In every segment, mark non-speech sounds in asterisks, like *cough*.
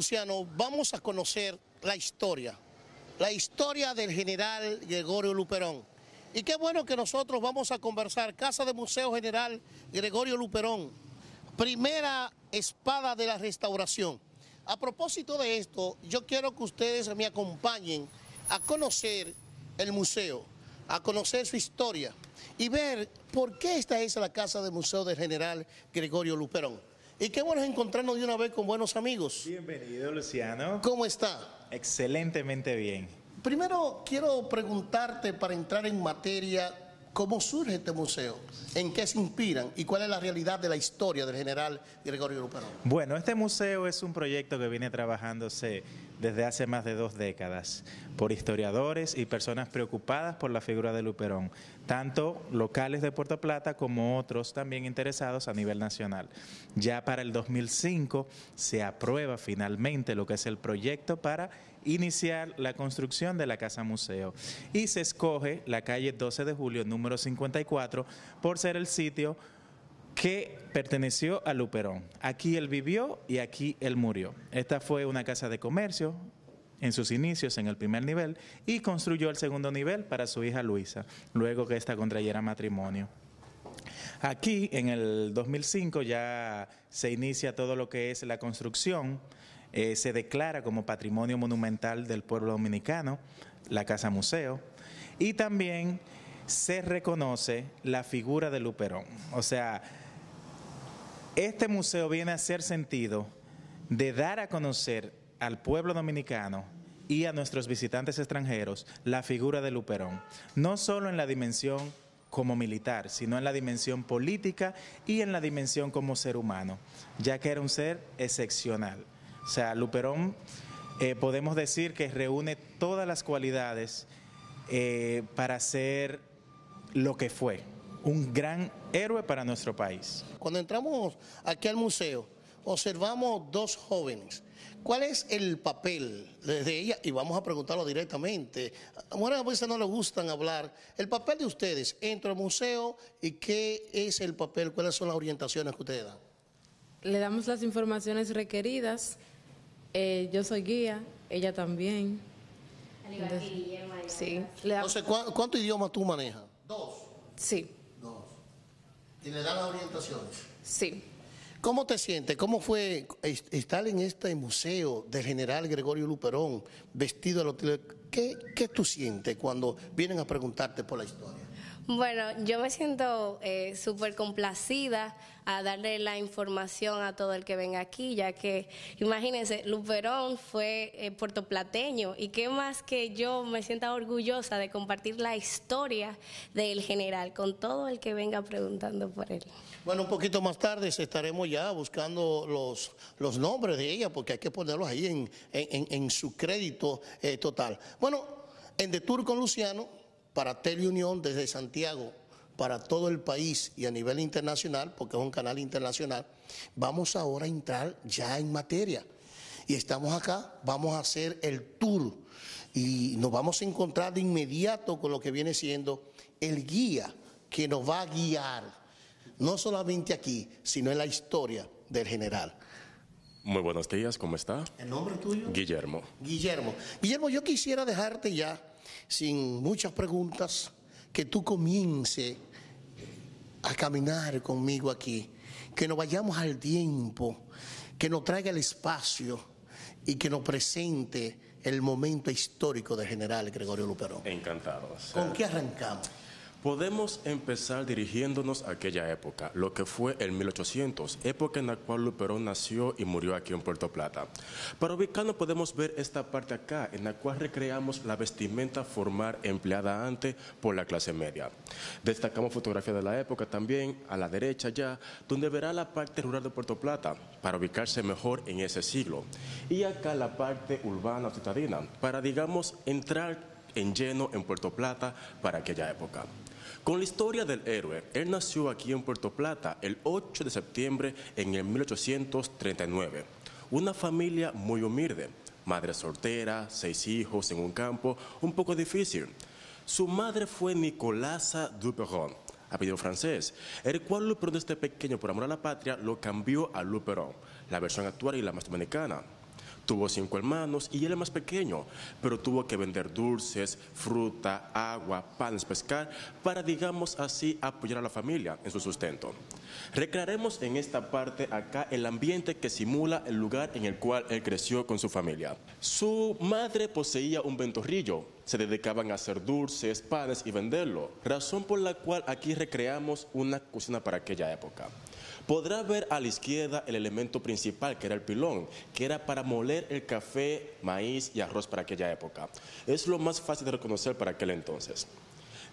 Luciano vamos a conocer la historia, la historia del general Gregorio Luperón. Y qué bueno que nosotros vamos a conversar, Casa de Museo General Gregorio Luperón, primera espada de la restauración. A propósito de esto, yo quiero que ustedes me acompañen a conocer el museo, a conocer su historia y ver por qué esta es la Casa de Museo del General Gregorio Luperón. Y qué bueno encontrarnos de una vez con buenos amigos. Bienvenido, Luciano. ¿Cómo está? Excelentemente bien. Primero quiero preguntarte para entrar en materia ¿Cómo surge este museo? ¿En qué se inspiran? ¿Y cuál es la realidad de la historia del general Gregorio Luperón? Bueno, este museo es un proyecto que viene trabajándose desde hace más de dos décadas por historiadores y personas preocupadas por la figura de Luperón, tanto locales de Puerto Plata como otros también interesados a nivel nacional. Ya para el 2005 se aprueba finalmente lo que es el proyecto para iniciar la construcción de la Casa Museo y se escoge la calle 12 de julio número 54 por ser el sitio que perteneció a Luperón. Aquí él vivió y aquí él murió. Esta fue una casa de comercio en sus inicios en el primer nivel y construyó el segundo nivel para su hija Luisa, luego que ésta contrayera matrimonio. Aquí en el 2005 ya se inicia todo lo que es la construcción, eh, se declara como patrimonio monumental del pueblo dominicano, la Casa Museo, y también se reconoce la figura de Luperón. O sea, este museo viene a ser sentido de dar a conocer al pueblo dominicano y a nuestros visitantes extranjeros la figura de Luperón, no solo en la dimensión como militar, sino en la dimensión política y en la dimensión como ser humano, ya que era un ser excepcional. O sea, Luperón eh, podemos decir que reúne todas las cualidades eh, para ser lo que fue, un gran héroe para nuestro país. Cuando entramos aquí al museo, observamos dos jóvenes. ¿Cuál es el papel de ella? Y vamos a preguntarlo directamente. A veces no le gustan hablar. El papel de ustedes dentro del museo y qué es el papel, cuáles son las orientaciones que ustedes dan. Le damos las informaciones requeridas. Eh, yo soy guía, ella también. Entonces, sí. Entonces, ¿cuántos idiomas tú manejas? Dos. Sí. ¿Y le dan las orientaciones? Sí. ¿Cómo te sientes? ¿Cómo fue estar en este museo del general Gregorio Luperón vestido a lo ¿Qué, ¿Qué tú sientes cuando vienen a preguntarte por la historia? Bueno, yo me siento eh, súper complacida a darle la información a todo el que venga aquí, ya que imagínense, Luperón fue eh, puertoplateño y qué más que yo me sienta orgullosa de compartir la historia del general con todo el que venga preguntando por él. Bueno, un poquito más tarde estaremos ya buscando los, los nombres de ella porque hay que ponerlos ahí en, en, su crédito eh, total. Bueno, en De Tour con Luciano para Teleunión desde Santiago, para todo el país y a nivel internacional, porque es un canal internacional, vamos ahora a entrar ya en materia. Y estamos acá, vamos a hacer el tour y nos vamos a encontrar de inmediato con lo que viene siendo el guía que nos va a guiar, no solamente aquí, sino en la historia del general. Muy buenos días, ¿cómo está? ¿El nombre tuyo? Guillermo. Guillermo. Guillermo, yo quisiera dejarte ya sin muchas preguntas, que tú comiences a caminar conmigo aquí, que nos vayamos al tiempo, que nos traiga el espacio y que nos presente el momento histórico del general Gregorio Luperón. Encantado. ¿Con qué arrancamos? Podemos empezar dirigiéndonos a aquella época, lo que fue el 1800, época en la cual Luperón nació y murió aquí en Puerto Plata. Para ubicarnos podemos ver esta parte acá, en la cual recreamos la vestimenta formal empleada antes por la clase media. Destacamos fotografía de la época también, a la derecha ya, donde verá la parte rural de Puerto Plata, para ubicarse mejor en ese siglo. Y acá la parte urbana o citadina, para digamos entrar en lleno en Puerto Plata para aquella época. Con la historia del héroe, él nació aquí en Puerto Plata el 8 de septiembre en el 1839. Una familia muy humilde, madre soltera, seis hijos en un campo un poco difícil. Su madre fue Nicolasa Duperron, apellido francés, el cual Luperón desde pequeño por amor a la patria lo cambió a Luperón, la versión actual y la más dominicana. Tuvo cinco hermanos y él es más pequeño, pero tuvo que vender dulces, fruta, agua, panes, pescar, para, digamos así, apoyar a la familia en su sustento. Recrearemos en esta parte acá el ambiente que simula el lugar en el cual él creció con su familia. Su madre poseía un ventorrillo, se dedicaban a hacer dulces, panes y venderlo, razón por la cual aquí recreamos una cocina para aquella época. Podrá ver a la izquierda el elemento principal, que era el pilón, que era para moler el café, maíz y arroz para aquella época. Es lo más fácil de reconocer para aquel entonces.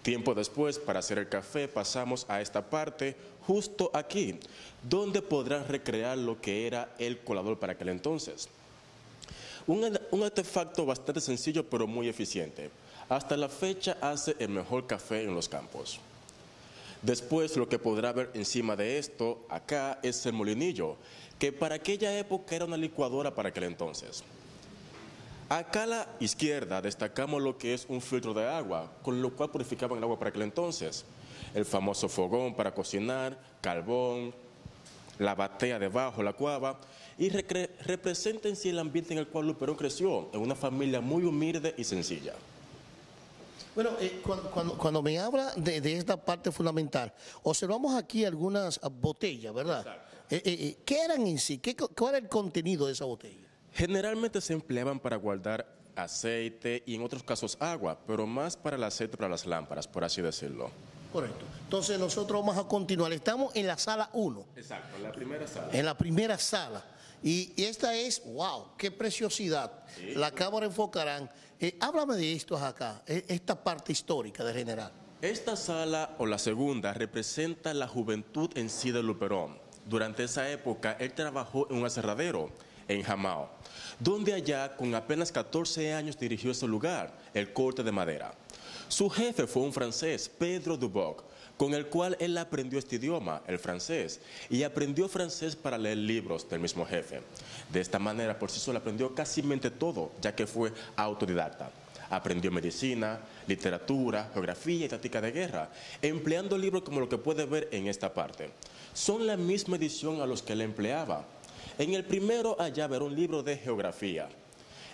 Tiempo después, para hacer el café, pasamos a esta parte, justo aquí, donde podrán recrear lo que era el colador para aquel entonces. Un, un, artefacto bastante sencillo pero muy eficiente. Hasta la fecha hace el mejor café en los campos. Después lo que podrá ver encima de esto, acá, es el molinillo, que para aquella época era una licuadora para aquel entonces. Acá a la izquierda destacamos lo que es un filtro de agua, con lo cual purificaban el agua para aquel entonces. El famoso fogón para cocinar, carbón, la batea debajo, la cuava, y representa en sí el ambiente en el cual Luperón creció, en una familia muy humilde y sencilla. Bueno, eh, cuando, cuando, cuando, me habla de, de, esta parte fundamental, observamos aquí algunas botellas, ¿verdad? Eh, eh, ¿Qué eran en sí? ¿Qué, ¿Cuál era el contenido de esa botella? Generalmente se empleaban para guardar aceite y en otros casos agua, pero más para el aceite para las lámparas, por así decirlo. Correcto. Entonces nosotros vamos a continuar. Estamos en la sala 1. Exacto, en la primera sala. En la primera sala. Y, y esta es, wow, qué preciosidad. Sí. La cámara enfocarán. Eh, háblame de esto acá, esta parte histórica del general. Esta sala o la segunda representa la juventud en sí de Luperón. Durante esa época él trabajó en un aserradero en Jamao, donde allá con apenas 14 años dirigió ese lugar, el corte de madera. Su jefe fue un francés, Pedro Duboc, con el cual él aprendió este idioma, el francés, y aprendió francés para leer libros del mismo jefe. De esta manera, por sí solo aprendió casi todo, ya que fue autodidacta. Aprendió medicina, literatura, geografía y táctica de guerra, empleando libros como lo que puede ver en esta parte. Son la misma edición a los que él empleaba. En el primero allá verá un libro de geografía,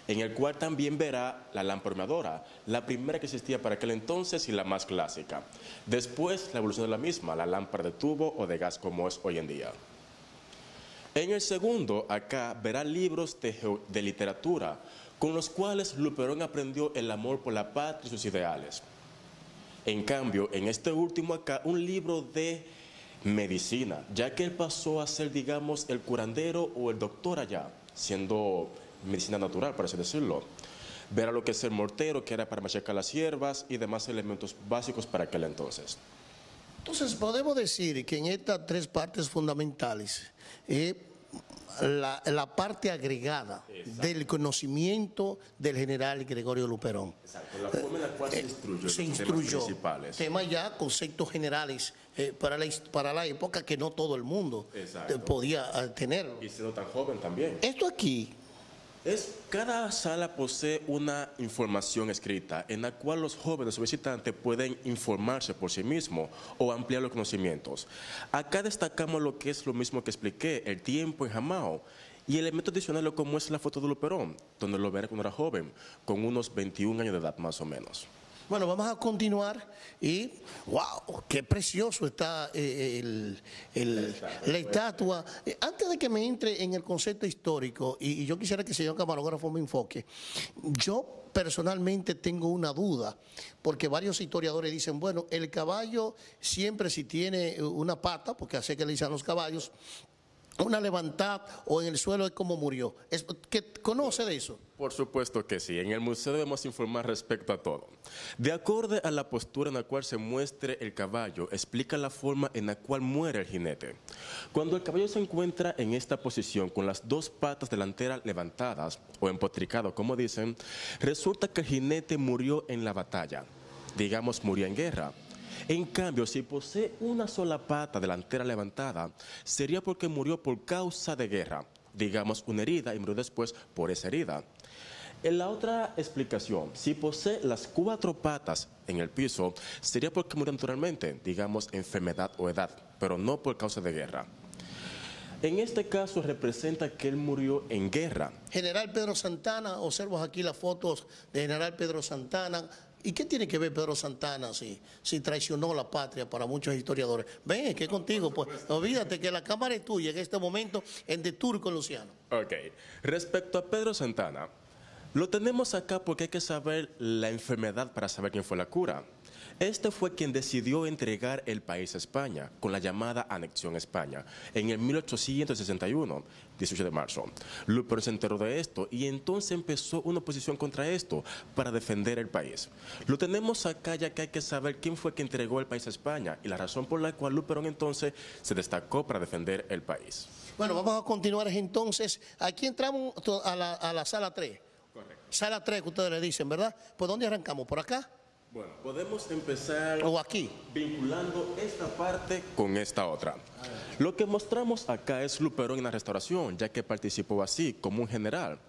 en el cual también verá la lámpara la primera que existía para aquel entonces y la más clásica. Después, la evolución de la misma, la lámpara de tubo o de gas como es hoy en día. En el segundo, acá verá libros de, de literatura, con los cuales Luperón aprendió el amor por la patria y sus ideales. En cambio, en este último acá, un libro de medicina, ya que él pasó a ser, digamos, el curandero o el doctor allá, siendo medicina natural, por así decirlo. Verá lo que es el mortero, que era para machacar las hierbas y demás elementos básicos para aquel entonces. Entonces, podemos decir que en estas tres partes fundamentales, eh, la, la, parte agregada Exacto. del conocimiento del general Gregorio Luperón. Exacto, la forma en la cual eh, se instruyó. Se instruyó. Temas, temas ya, conceptos generales eh, para, la, para la época que no todo el mundo Exacto. podía tener. Y siendo tan joven también. Esto aquí es, cada sala posee una información escrita en la cual los jóvenes o visitantes pueden informarse por sí mismos o ampliar los conocimientos. Acá destacamos lo que es lo mismo que expliqué, el tiempo en Jamao. Y elemento adicional como es la foto de Luperón, donde lo veré cuando era joven, con unos 21 años de edad más o menos. Bueno, vamos a continuar y, wow, qué precioso está eh, el, el, la estatua. Eh, antes de que me entre en el concepto histórico, y, y yo quisiera que el señor camarógrafo me enfoque, yo personalmente tengo una duda, porque varios historiadores dicen, bueno, el caballo siempre si tiene una pata, porque así que le dicen los caballos, una levantada o en el suelo como murió. Es, ¿que ¿Conoce de eso? Por supuesto que sí. En el museo debemos informar respecto a todo. De acuerdo a la postura en la cual se muestre el caballo, explica la forma en la cual muere el jinete. Cuando el caballo se encuentra en esta posición con las dos patas delanteras levantadas o empotricado, como dicen, resulta que el jinete murió en la batalla. Digamos, murió en guerra. En cambio, si posee una sola pata delantera levantada, sería porque murió por causa de guerra, digamos una herida y murió después por esa herida. En la otra explicación, si posee las cuatro patas en el piso, sería porque murió naturalmente, digamos enfermedad o edad, pero no por causa de guerra. En este caso representa que él murió en guerra. General Pedro Santana, observas aquí las fotos de General Pedro Santana. ¿Y qué tiene que ver Pedro Santana si, si traicionó la patria para muchos historiadores? Ven, que contigo, pues olvídate que la cámara es tuya en este momento en De Tour con Luciano. Ok, respecto a Pedro Santana, lo tenemos acá porque hay que saber la enfermedad para saber quién fue la cura. Este fue quien decidió entregar el país a España con la llamada anexión a España en el 1861, 18 de marzo. Luper se enteró de esto y entonces empezó una oposición contra esto para defender el país. Lo tenemos acá ya que hay que saber quién fue quien entregó el país a España y la razón por la cual Luperón entonces se destacó para defender el país. Bueno, vamos a continuar entonces. Aquí entramos a la, a la sala 3. Correcto. Sala 3 que ustedes le dicen, ¿verdad? ¿Por dónde arrancamos? ¿Por acá? Bueno, podemos empezar ¿O aquí? vinculando esta parte con esta otra. Lo que mostramos acá es Luperón en la restauración, ya que participó así, como un general.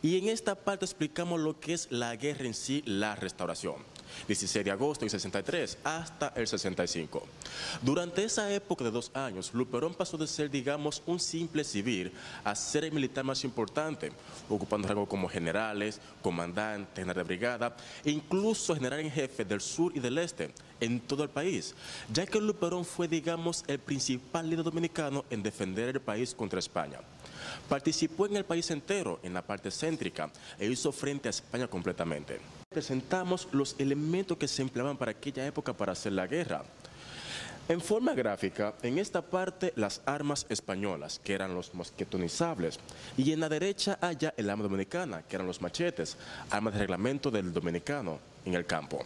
Y en esta parte explicamos lo que es la guerra en sí, la restauración. 16 de agosto del 63 hasta el 65. Durante esa época de dos años, Luperón pasó de ser, digamos, un simple civil a ser el militar más importante, ocupando rangos como generales, comandantes, general de brigada e incluso general en jefe del sur y del este en todo el país, ya que Luperón fue, digamos, el principal líder dominicano en defender el país contra España. Participó en el país entero, en la parte céntrica, e hizo frente a España completamente. Presentamos los elementos que se empleaban para aquella época para hacer la guerra. En forma gráfica, en esta parte las armas españolas, que eran los mosquetonizables, y en la derecha haya el arma dominicana, que eran los machetes, armas de reglamento del dominicano en el campo.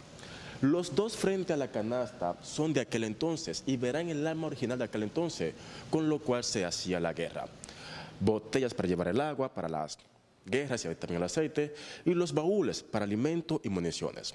Los dos frente a la canasta son de aquel entonces y verán el arma original de aquel entonces, con lo cual se hacía la guerra. Botellas para llevar el agua, para las guerras y también el aceite, y los baúles para alimento y municiones.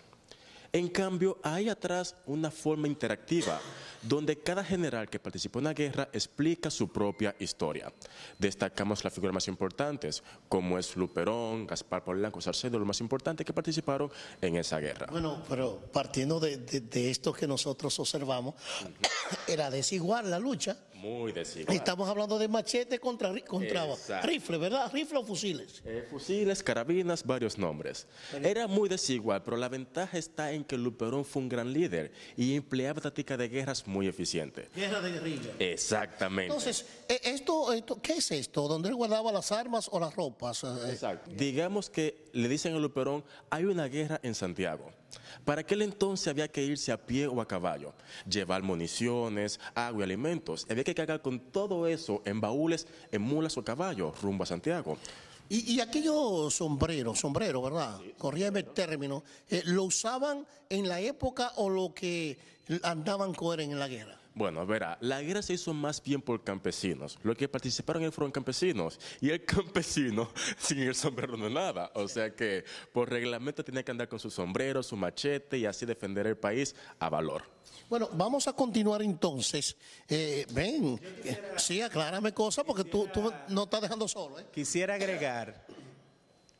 En cambio, hay atrás una forma interactiva donde cada general que participó en la guerra explica su propia historia. Destacamos las figuras más importantes, como es Luperón, Gaspar Polanco, Salcedo, los más importantes que participaron en esa guerra. Bueno, pero partiendo de, de- de esto que nosotros observamos, *coughs* era desigual la lucha. Muy desigual. Estamos hablando de machete contra, contra Exacto. rifle, ¿verdad? Rifle o fusiles. Eh, fusiles, carabinas, varios nombres. Era muy desigual, pero la ventaja está en que Luperón fue un gran líder y empleaba táctica de guerras muy eficiente. Guerra de guerrilla. Exactamente. Entonces, eh, esto, esto, ¿qué es esto? ¿Dónde él guardaba las armas o las ropas? Eh, Exacto. Digamos que le dicen a Luperón, hay una guerra en Santiago. Para aquel entonces había que irse a pie o a caballo, llevar municiones, agua y alimentos. Había que cargar con todo eso en baúles, en mulas o caballos, rumbo a Santiago. Y, y aquellos sombreros, sombrero, ¿verdad? Corríame el término. eh, ¿Lo usaban en la época o lo que andaban con en la guerra? Bueno, verá, la guerra se hizo más bien por campesinos. Los que participaron en él fueron campesinos. Y el campesino *laughs* sin el sombrero no nada. O sea que por reglamento tenía que andar con su sombrero, su machete y así defender el país a valor. Bueno, vamos a continuar entonces. Eh, ven, sí, aclárame cosas porque tú, tú no estás dejando solo. ¿eh? Quisiera agregar,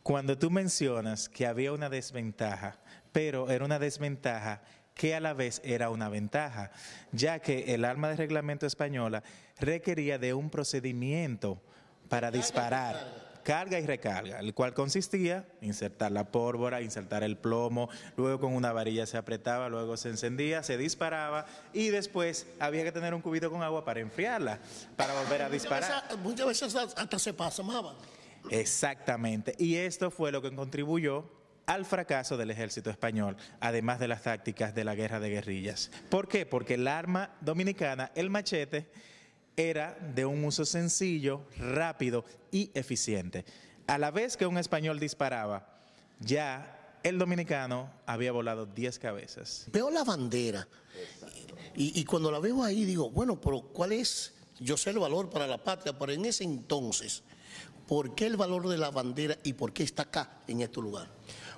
cuando tú mencionas que había una desventaja, pero era una desventaja que a la vez era una ventaja, ya que el arma de reglamento española requería de un procedimiento para disparar. Carga y recarga, el cual consistía en insertar la pólvora, insertar el plomo, luego con una varilla se apretaba, luego se encendía, se disparaba y después había que tener un cubito con agua para enfriarla, para volver a disparar. Muchas veces, muchas veces hasta se pasamaban. Exactamente. Y esto fue lo que contribuyó al fracaso del ejército español, además de las tácticas de la guerra de guerrillas. ¿Por qué? Porque el arma dominicana, el machete, era de un uso sencillo, rápido y eficiente. A la vez que un español disparaba, ya el dominicano había volado 10 cabezas. Veo la bandera y, cuando la veo ahí digo, bueno, pero ¿cuál es? Yo sé el valor para la patria, pero en ese entonces, ¿por qué el valor de la bandera y por qué está acá, en este lugar?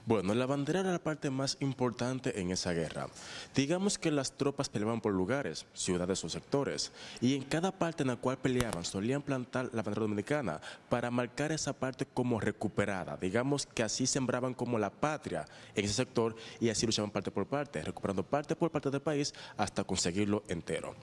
Bueno, la bandera era la parte más importante en esa guerra. Digamos que las tropas peleaban por lugares, ciudades o sectores, y en cada parte en la cual peleaban solían plantar la bandera dominicana para marcar esa parte como recuperada. Digamos que así sembraban como la patria en ese sector y así luchaban parte por parte, recuperando parte por parte del país hasta conseguirlo entero.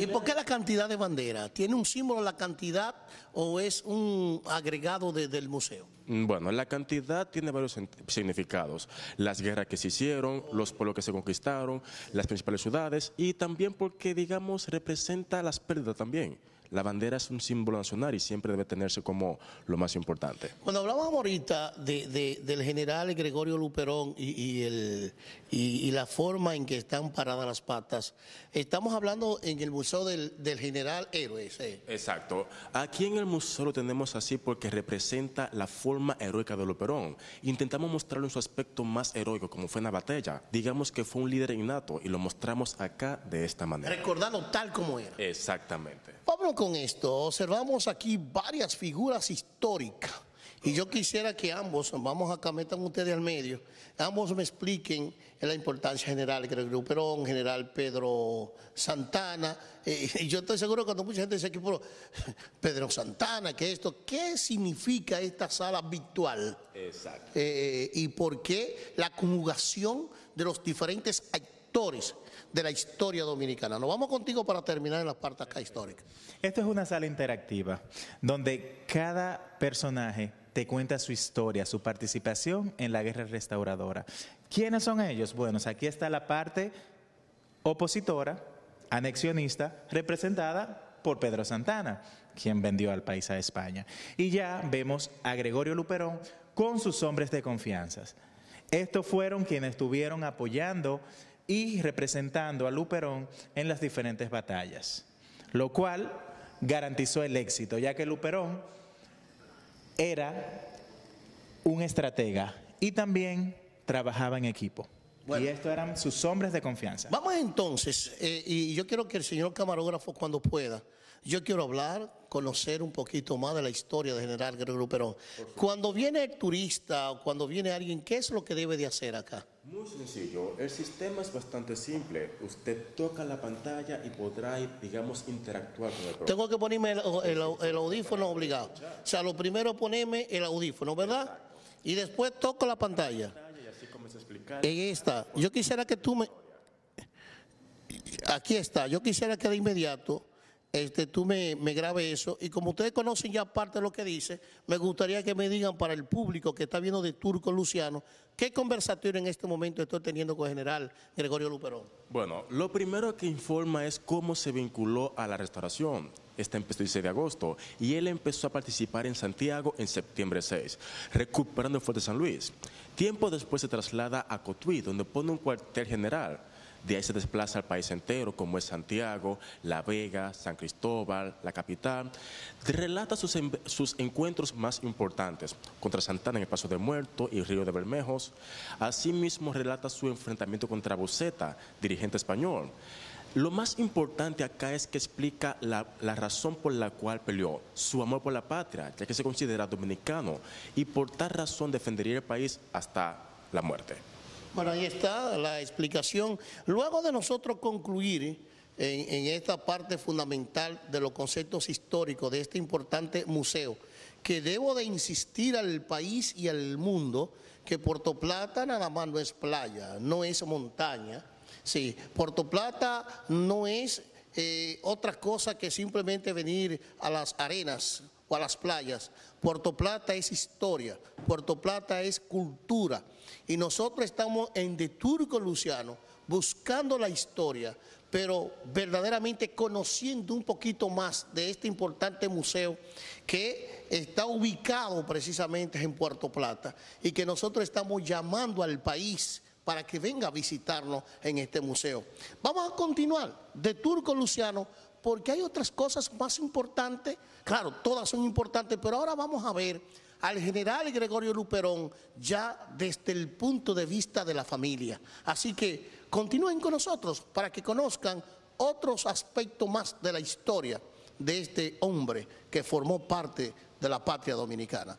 ¿Y por qué la cantidad de bandera? ¿Tiene un símbolo la cantidad o es un agregado de- del museo? Mm, Bueno, la cantidad tiene varios significados. Las guerras que se hicieron, los pueblos que se conquistaron, las principales ciudades y también porque, digamos, representa las pérdidas también. La bandera es un símbolo nacional y siempre debe tenerse como lo más importante. Cuando hablábamos ahorita de- de- del general Gregorio Luperón y, y el- y- y la forma en que están paradas las patas, estamos hablando en el Museo del, del General Héroes. eh. Exacto. Aquí en el museo lo tenemos así porque representa la forma heroica de Luperón. Intentamos mostrarlo en su aspecto más heroico, como fue en la batalla. Digamos que fue un líder innato y lo mostramos acá de esta manera. Recordando tal como era. Exactamente. Vámonos con esto. Observamos aquí varias figuras históricas. Y yo quisiera que ambos, vamos acá, metan ustedes al medio, ambos me expliquen la importancia general, Gregorio Perón, general Pedro Santana. Eh, y yo estoy seguro que cuando mucha gente dice aquí, pero, Pedro Santana, que esto, ¿qué significa esta sala virtual? Exacto. Eh, y por qué la conjugación de los diferentes actores de la historia dominicana. Nos vamos contigo para terminar en la parte acá histórica. Esto es una sala interactiva donde cada personaje te cuenta su historia, su participación en la guerra restauradora. ¿Quiénes son ellos? Bueno, aquí está la parte opositora, anexionista, representada por Pedro Santana, quien vendió al país a España. Y ya vemos a Gregorio Luperón con sus hombres de confianza. Estos fueron quienes estuvieron apoyando y representando a Luperón en las diferentes batallas, lo cual garantizó el éxito, ya que Luperón era un estratega y también trabajaba en equipo. Bueno. Y estos eran sus hombres de confianza. Vamos entonces, eh, y yo quiero que el señor camarógrafo cuando pueda, yo quiero hablar, conocer un poquito más de la historia de General Gregorio Perón. Cuando viene el turista o cuando viene alguien, ¿qué es lo que debe de hacer acá? Muy sencillo, el sistema es bastante simple. Usted toca la pantalla y podrá, digamos, interactuar con el programa. Tengo que ponerme el, el- el audífono obligado. O sea, lo primero ponerme el audífono, ¿verdad? Y después toco la pantalla. Y así comienza a explicar. En esta, yo quisiera que tú me... Aquí está, yo quisiera que de inmediato este, tú me, me grabes eso y como ustedes conocen ya parte de lo que dice, me gustaría que me digan para el público que está viendo de Turco Luciano, ¿qué conversatorio en este momento estoy teniendo con el general Gregorio Luperón? Bueno, lo primero que informa es cómo se vinculó a la restauración. Este empezó el 16 de agosto y él empezó a participar en Santiago en septiembre 6, recuperando el fuerte San Luis. Tiempo después se traslada a Cotuí, donde pone un cuartel general. De ahí se desplaza al país entero, como es Santiago, La Vega, San Cristóbal, la capital. Relata sus, sus encuentros más importantes contra Santana en el Paso de Muerto y Río de Bermejos. Asimismo, relata su enfrentamiento contra Buceta, dirigente español. Lo más importante acá es que explica la, la razón por la cual peleó, su amor por la patria, ya que se considera dominicano y por tal razón defendería el país hasta la muerte. Bueno, ahí está la explicación. Luego de nosotros concluir en, esta parte fundamental de los conceptos históricos de este importante museo, que debo de insistir al país y al mundo que Puerto Plata nada más no es playa, no es montaña. Sí, Puerto Plata no es eh, otra cosa que simplemente venir a las arenas o a las playas. Puerto Plata es historia, Puerto Plata es cultura. Y nosotros estamos en De Turco Luciano buscando la historia, pero verdaderamente conociendo un poquito más de este importante museo que está ubicado precisamente en Puerto Plata y que nosotros estamos llamando al país para que venga a visitarnos en este museo. Vamos a continuar de Turco Luciano porque hay otras cosas más importantes. Claro, todas son importantes, pero ahora vamos a ver al general Gregorio Luperón ya desde el punto de vista de la familia. Así que continúen con nosotros para que conozcan otros aspectos más de la historia de este hombre que formó parte de la patria dominicana.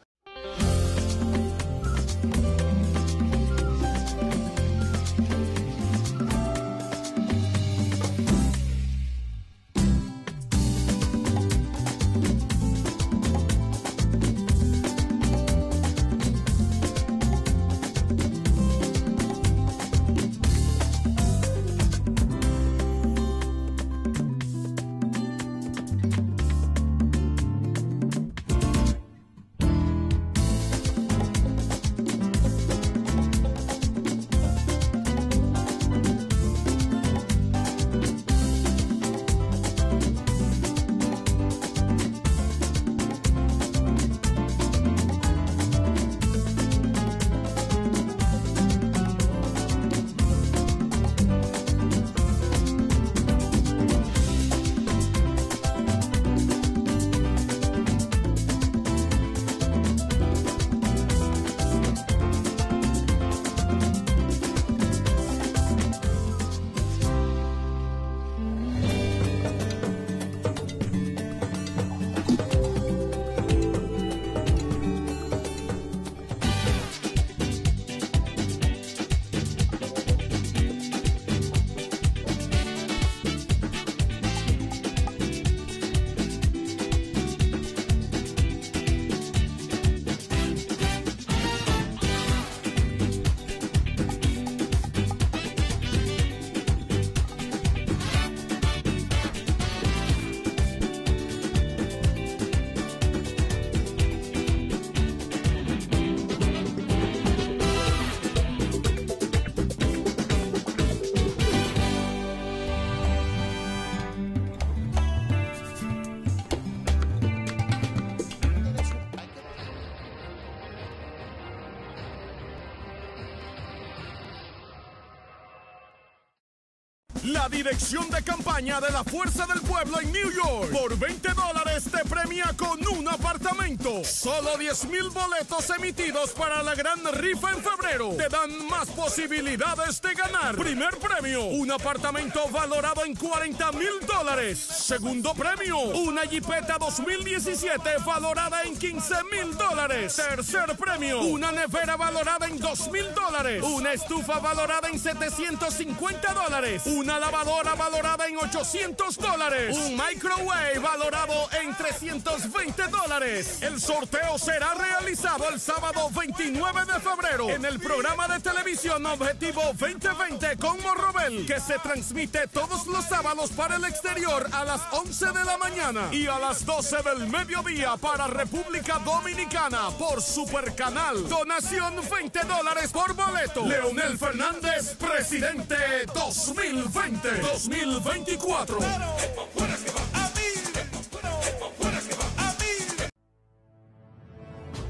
Dirección de campaña de la Fuerza del Pueblo en New York. Por 20 dólares te premia con un apartamento. Solo 10 mil boletos emitidos para la gran rifa en febrero. Te dan más posibilidades de ganar. Primer premio, un apartamento valorado en 40 mil dólares. Segundo premio, una Jeepeta 2017 valorada en 15 mil dólares. Tercer premio, una nevera valorada en 2 mil dólares. Una estufa valorada en 750 dólares. Una lavadora valorada en 800 dólares. Un microwave valorado en 320 dólares. El sorteo será realizado el sábado 29 de febrero en el programa de televisión Objetivo 2020 con Morrobel, que se transmite todos los sábados para el exterior a las 11 de la mañana y a las 12 del mediodía para República Dominicana por Supercanal. Donación 20 dólares por boleto. Leonel Fernández, presidente 2020-2024.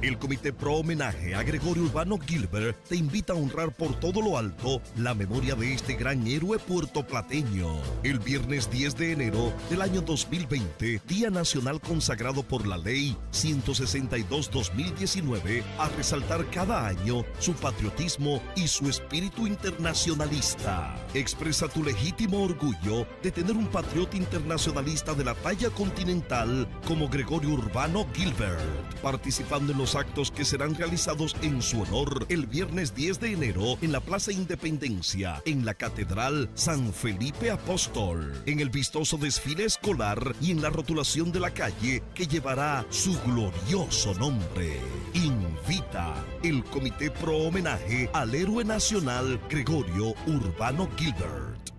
El Comité Pro Homenaje a Gregorio Urbano Gilbert te invita a honrar por todo lo alto la memoria de este gran héroe puertoplateño. El viernes 10 de enero del año 2020, Día Nacional consagrado por la Ley 162-2019, a resaltar cada año su patriotismo y su espíritu internacionalista. Expresa tu legítimo orgullo de tener un patriota internacionalista de la talla continental como Gregorio Urbano Gilbert, participando en los actos que serán realizados en su honor el viernes 10 de enero en la Plaza Independencia, en la Catedral San Felipe Apóstol, en el vistoso desfile escolar y en la rotulación de la calle que llevará su glorioso nombre. Invita el Comité Pro Homenaje al héroe nacional Gregorio Urbano Gilbert.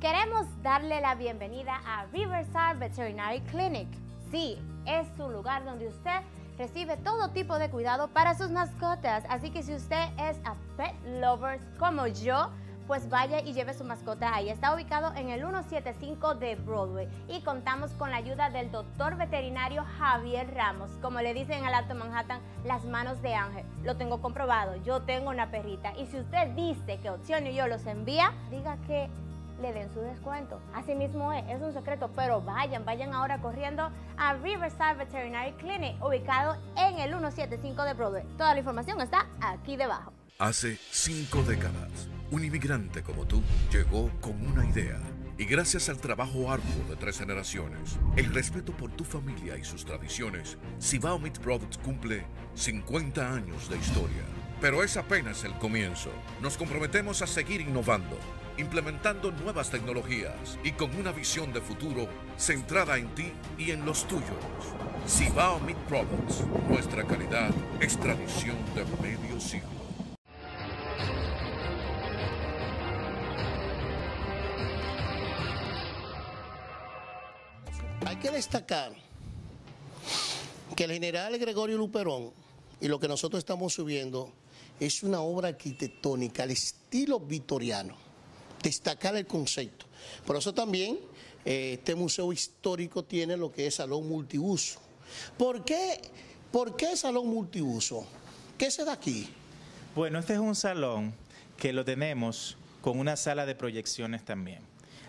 Queremos darle la bienvenida a Riverside Veterinary Clinic. Sí, es su lugar donde usted recibe todo tipo de cuidado para sus mascotas. Así que si usted es a pet lover como yo, pues vaya y lleve su mascota ahí. Está ubicado en el 175 de Broadway y contamos con la ayuda del doctor veterinario Javier Ramos. Como le dicen en el Alto Manhattan, las manos de ángel. Lo tengo comprobado. Yo tengo una perrita. Y si usted dice que Opción y yo los envía, diga que le den su descuento. Así mismo es, es un secreto, pero vayan, vayan ahora corriendo a Riverside Veterinary Clinic, ubicado en el 175 de Broadway. Toda la información está aquí debajo. Hace cinco décadas, un inmigrante como tú llegó con una idea. Y gracias al trabajo arduo de tres generaciones, el respeto por tu familia y sus tradiciones, Cibao Meat Products cumple 50 años de historia. Pero es apenas el comienzo. Nos comprometemos a seguir innovando implementando nuevas tecnologías y con una visión de futuro centrada en ti y en los tuyos. Cibao Meat Products, nuestra calidad es tradición de medio siglo. Hay que destacar que el general Gregorio Luperón y lo que nosotros estamos subiendo es una obra arquitectónica al estilo victoriano destacar el concepto. Por eso también eh, este museo histórico tiene lo que es salón multiuso. ¿Por qué, ¿Por qué salón multiuso? ¿Qué se da aquí? Bueno, este es un salón que lo tenemos con una sala de proyecciones también.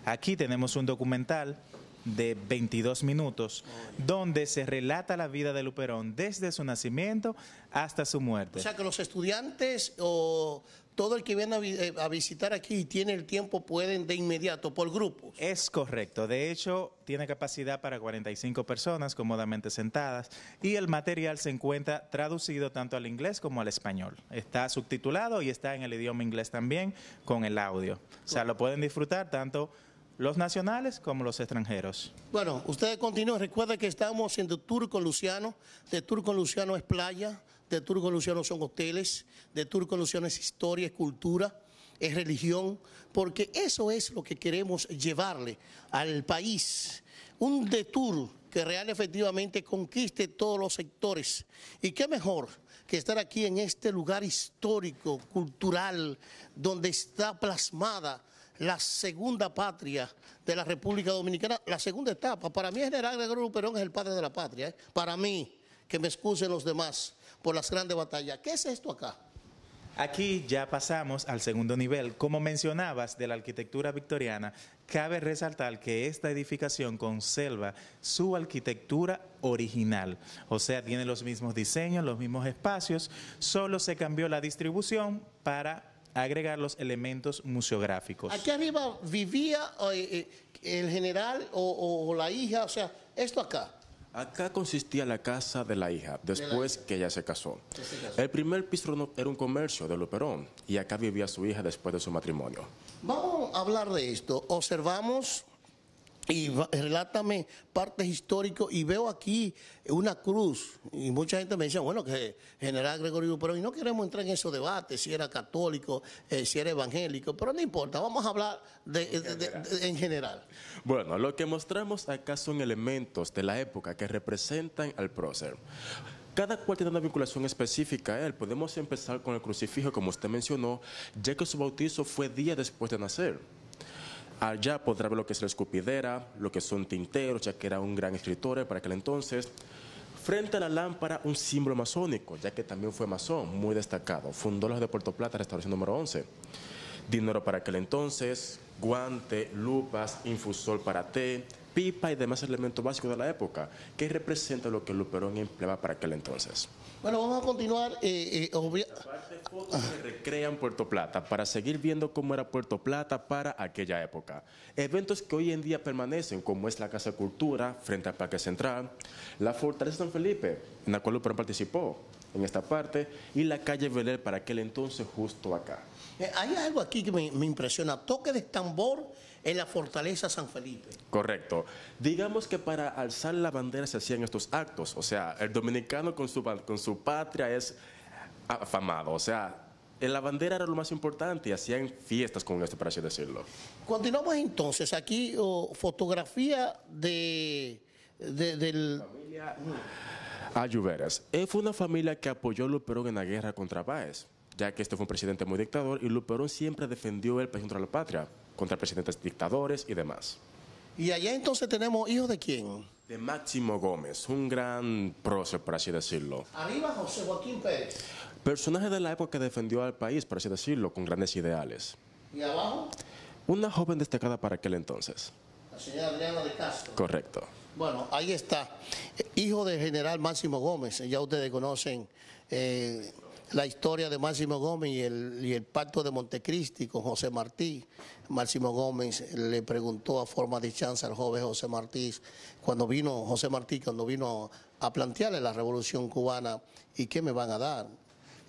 Aquí tenemos un documental de 22 minutos, donde se relata la vida de Luperón desde su nacimiento hasta su muerte. O sea que los estudiantes o todo el que viene eh, a, visitar aquí y tiene el tiempo pueden de inmediato, por grupos. Es correcto. De hecho, tiene capacidad para 45 personas cómodamente sentadas y el material se encuentra traducido tanto al inglés como al español. Está subtitulado y está en el idioma inglés también con el audio. O sea, lo pueden disfrutar tanto los nacionales como los extranjeros. Bueno, ustedes continúen. Recuerden que estamos en The Tour con Luciano. The Tour con Luciano es playa, The Tour con Luciano son hoteles, The Tour con Luciano es historia, es cultura, es religión, porque eso es lo que queremos llevarle al país. Un detour que real efectivamente conquiste todos los sectores. Y qué mejor que estar aquí en este lugar histórico, cultural, donde está plasmada la segunda patria de la República Dominicana, la segunda etapa. Para mí, general Gregorio Perón es el padre de la patria. ¿eh? Para mí, que me excusen los demás por las grandes batallas. ¿Qué es esto acá? Aquí ya pasamos al segundo nivel. Como mencionabas de la arquitectura victoriana, cabe resaltar que esta edificación conserva su arquitectura original, o sea, tiene los mismos diseños, los mismos espacios, solo se cambió la distribución para agregar los elementos museográficos. Aquí arriba vivía eh, eh, el general o, o la hija, o sea, esto acá. Acá consistía la casa de la hija, después que ella se casó. El primer piso era un comercio de Luperón y acá vivía su hija después de su matrimonio. Vamos a hablar de esto. Observamos y relátame partes históricos y veo aquí una cruz y mucha gente me dice, bueno, que general Gregorio pero y no queremos entrar en esos debates, si era católico, eh, si era evangélico, pero no importa, vamos a hablar de, en general. Bueno, lo que mostramos acá son elementos de la época que representan al prócer. Cada cual tiene una vinculación específica a él. Podemos empezar con el crucifijo, como usted mencionó, ya que su bautizo fue día después de nacer. Allá podrá ver lo que es la escupidera, lo que son tinteros, ya que era un gran escritor para aquel entonces. Frente a la lámpara, un símbolo masónico, ya que también fue masón, muy destacado. Fundó los de Puerto Plata, restauración número 11. Dinero para aquel entonces, guante, lupas, infusor para té, pipa y demás elementos básicos de la época, que representa lo que Luperón empleaba para aquel entonces. Bueno, vamos a continuar. Eh, eh, fotos se recrean Puerto Plata para seguir viendo cómo era Puerto Plata para aquella época. Eventos que hoy en día permanecen, como es la Casa de Cultura frente al Parque Central, la Fortaleza San Felipe, en la cual Luperón participó en esta parte, y la calle Veler para aquel entonces justo acá. Eh, hay algo aquí que me, me impresiona, toque de tambor en la fortaleza San Felipe. Correcto. Digamos que para alzar la bandera se hacían estos actos, o sea, el dominicano con su, con su patria es afamado, o sea, en la bandera era lo más importante y hacían fiestas con esto, para así decirlo. Continuamos entonces, aquí fotografía de, de, del... Familia Ayuberas. Fue una familia que apoyó a Luperón en la guerra contra Báez, ya que este fue un presidente muy dictador y Luperón siempre defendió el país contra la patria contra presidentes dictadores y demás. ¿Y allá entonces tenemos hijos de quién? De Máximo Gómez, un gran prócer, por así decirlo. Arriba José Joaquín Pérez. Personaje de la época que defendió al país, por así decirlo, con grandes ideales. ¿Y abajo? Una joven destacada para aquel entonces. La señora Adriana de Castro. Correcto. Bueno, ahí está. Hijo del general Máximo Gómez. Ya ustedes conocen eh, la historia de Máximo Gómez y el, pacto de Montecristi con José Martí. Máximo Gómez le preguntó a forma de chance al joven José Martí, cuando vino, José Martí, cuando vino a plantearle la revolución cubana, ¿y qué me van a dar?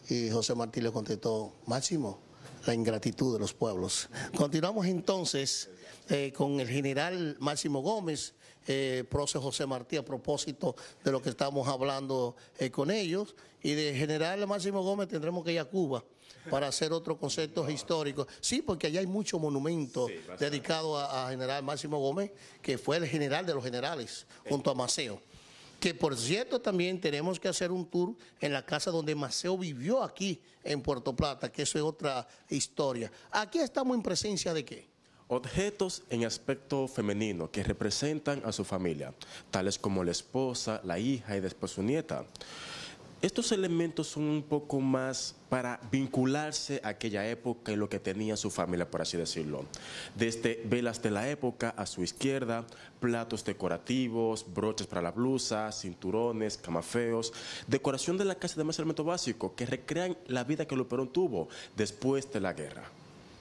Y José Martí le contestó, Máximo, la ingratitud de los pueblos. Continuamos entonces eh, con el general Máximo Gómez, eh, José Martí, a propósito de lo que estamos hablando eh, con ellos. Y de general Máximo Gómez tendremos que ir a Cuba para hacer otros conceptos históricos. Sí, porque allá hay muchos monumentos dedicados a, general Máximo Gómez, que fue el general de los generales, junto a Maceo. Que por cierto también tenemos que hacer un tour en la casa donde Maceo vivió aquí en Puerto Plata, que eso es otra historia. Aquí estamos en presencia de qué? Objetos en aspecto femenino que representan a su familia, tales como la esposa, la hija y después su nieta. Estos elementos son un poco más para vincularse a aquella época y lo que tenía su familia, por así decirlo. Desde velas de la época a su izquierda, platos decorativos, broches para la blusa, cinturones, camafeos, decoración de la casa de más elemento básico que recrean la vida que Luperón tuvo después de la guerra.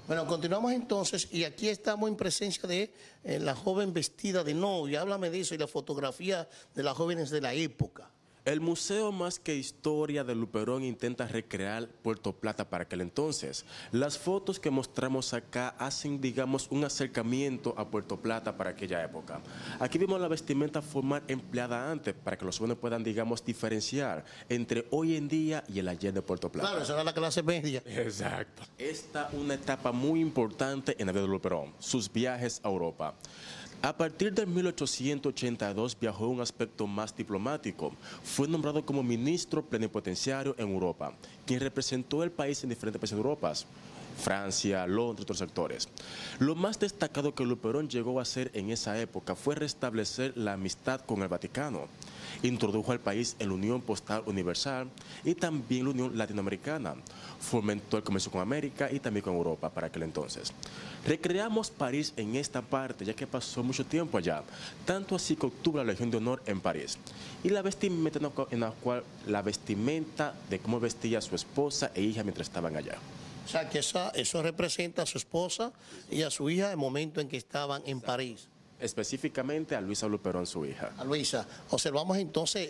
Bueno, continuamos entonces y aquí estamos en presencia de eh, la joven vestida de novia. Háblame de eso y la fotografía de las jóvenes de la época. El museo más que historia de Luperón intenta recrear Puerto Plata para aquel entonces. Las fotos que mostramos acá hacen, digamos, un acercamiento a Puerto Plata para aquella época. Aquí vimos la vestimenta formal empleada antes para que los jóvenes puedan, digamos, diferenciar entre hoy en día y el ayer de Puerto Plata. Claro, esa era la clase media. Exacto. Esta una etapa muy importante en la vida de Luperón, sus viajes a Europa. A partir de 1882 viajó en un aspecto más diplomático. Fue nombrado como ministro plenipotenciario en Europa, quien representó el país en diferentes países de Europa. Francia, Londres, otros sectores. Lo más destacado que Luperón llegó a hacer en esa época fue restablecer la amistad con el Vaticano. Introdujo al país en la Unión Postal Universal y también la Unión Latinoamericana. Fomentó el comercio con América y también con Europa para aquel entonces. Recreamos París en esta parte, ya que pasó mucho tiempo allá, tanto así que obtuvo la Legión de Honor en París. Y la vestimenta en la cual la vestimenta de cómo vestía su esposa e hija mientras estaban allá. O sea, que eso representa a su esposa y a su hija en el momento en que estaban en París. Específicamente a Luisa Luperón, su hija. A Luisa. Observamos entonces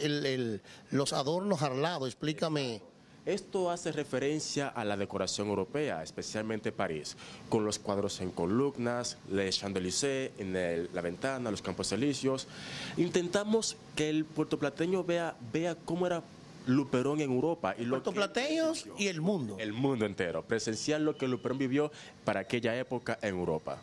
los adornos al explícame. Esto hace referencia a la decoración europea, especialmente París, con los cuadros en columnas, les Champs-Élysées en la ventana, los campos elíseos. Intentamos que el puertoplateño vea, vea cómo era Luperón en Europa. Y Puertoplateños y el mundo. El mundo entero. Presenciar lo que Luperón vivió para aquella época en Europa.